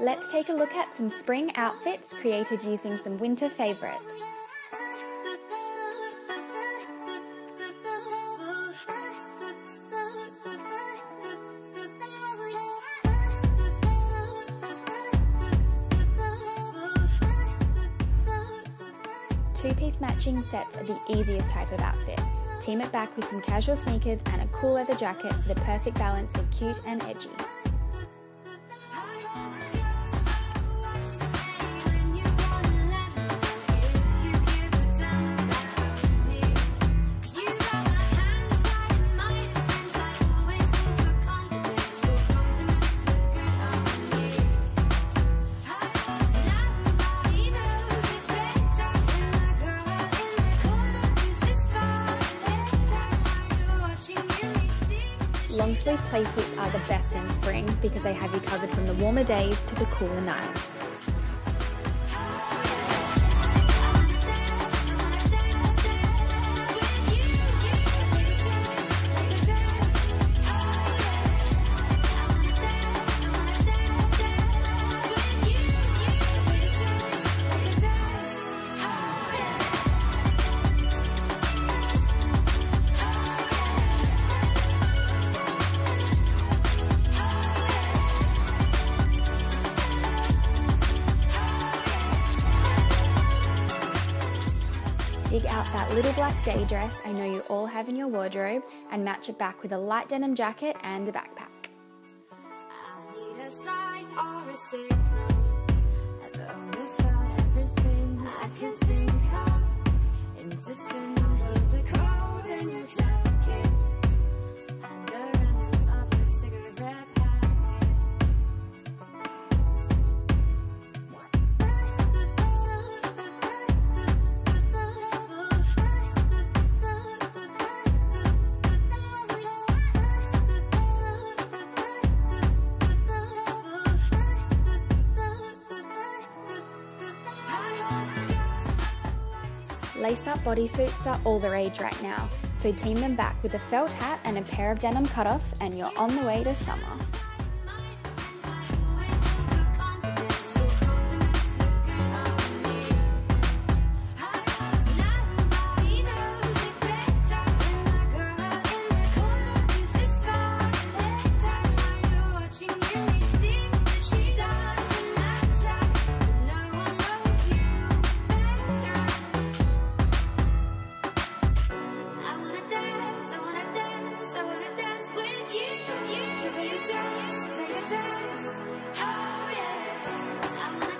Let's take a look at some spring outfits created using some winter favourites. Two-piece matching sets are the easiest type of outfit. Team it back with some casual sneakers and a cool leather jacket for the perfect balance of cute and edgy. Long sleeve play suits are the best in spring because they have you covered from the warmer days to the cooler nights. Dig out that little black day dress I know you all have in your wardrobe and match it back with a light denim jacket and a backpack. Lace up bodysuits are all the rage right now, so team them back with a felt hat and a pair of denim cutoffs, and you're on the way to summer. Days. Oh yes,